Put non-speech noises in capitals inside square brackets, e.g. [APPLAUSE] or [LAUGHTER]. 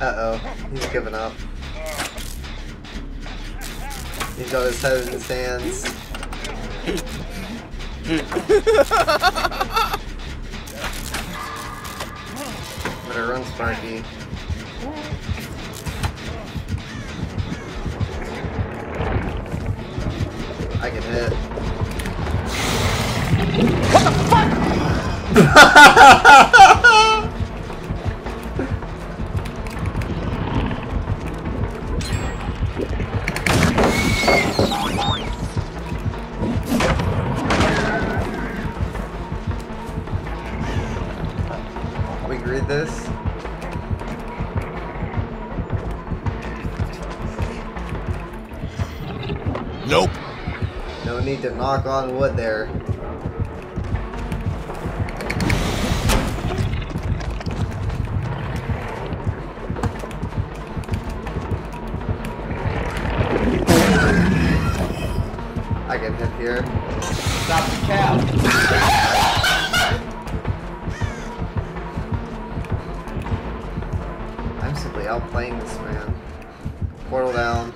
Uh-oh, he's giving up. He's got his head in his hands. Better run, Sparky. I can hit. What the fuck? [LAUGHS] We read this. Nope. No need to knock on wood there. I can hit here. Stop the cap. I'm simply outplaying this man. Portal down.